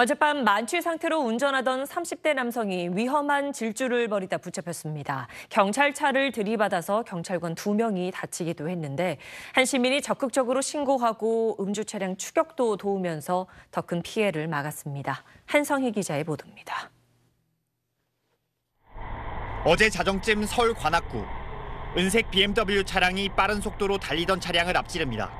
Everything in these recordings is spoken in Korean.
어젯밤 만취 상태로 운전하던 30대 남성이 위험한 질주를 벌이다 붙잡혔습니다. 경찰차를 들이받아서 경찰관 2명이 다치기도 했는데 한 시민이 적극적으로 신고하고 음주 차량 추격도 도우면서 더 큰 피해를 막았습니다. 한성희 기자의 보도입니다. 어제 자정쯤 서울 관악구 은색 BMW 차량이 빠른 속도로 달리던 차량을 앞지릅니다.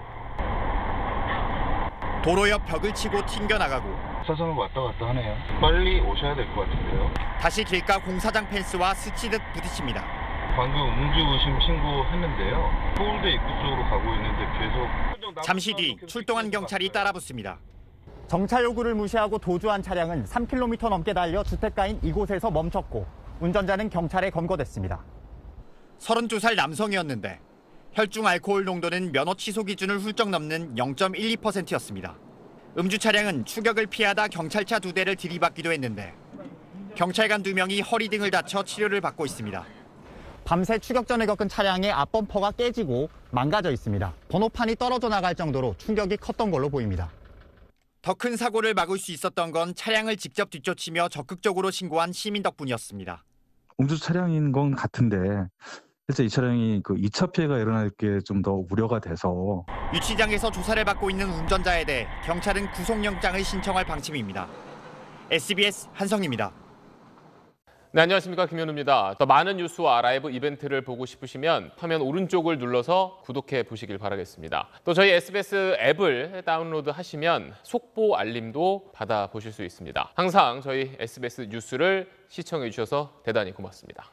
도로 옆 벽을 치고 튕겨나가고 사선을 왔다 갔다 하네요. 빨리 오셔야 될 것 같은데요. 다시 길가 공사장 펜스와 스치듯 부딪힙니다. 방금 음주 의심 신고했는데요. 서울대 입구 쪽으로 가고 있는데 계속 잠시 뒤 출동한 경찰이 따라붙습니다. 정차 요구를 무시하고 도주한 차량은 3km 넘게 달려 주택가인 이곳에서 멈췄고 운전자는 경찰에 검거됐습니다. 32살 남성이었는데 혈중 알코올 농도는 면허 취소 기준을 훌쩍 넘는 0.12%였습니다. 음주 차량은 추격을 피하다 경찰차 두 대를 들이받기도 했는데 경찰관 두 명이 허리 등을 다쳐 치료를 받고 있습니다. 밤새 추격 전에 겪은 차량의 앞범퍼가 깨지고 망가져 있습니다. 번호판이 떨어져 나갈 정도로 충격이 컸던 걸로 보입니다. 더 큰 사고를 막을 수 있었던 건 차량을 직접 뒤쫓으며 적극적으로 신고한 시민 덕분이었습니다. 음주 차량인 건 같은데 실제 이 차량이 그 2차 피해가 일어날 게 좀 더 우려가 돼서 유치장에서 조사를 받고 있는 운전자에 대해 경찰은 구속영장을 신청할 방침입니다. SBS 한성입니다. 네, 안녕하십니까. 김현우입니다. 더 많은 뉴스와 라이브 이벤트를 보고 싶으시면 화면 오른쪽을 눌러서 구독해 보시길 바라겠습니다. 또 저희 SBS 앱을 다운로드 하시면 속보 알림도 받아 보실 수 있습니다. 항상 저희 SBS 뉴스를 시청해 주셔서 대단히 고맙습니다.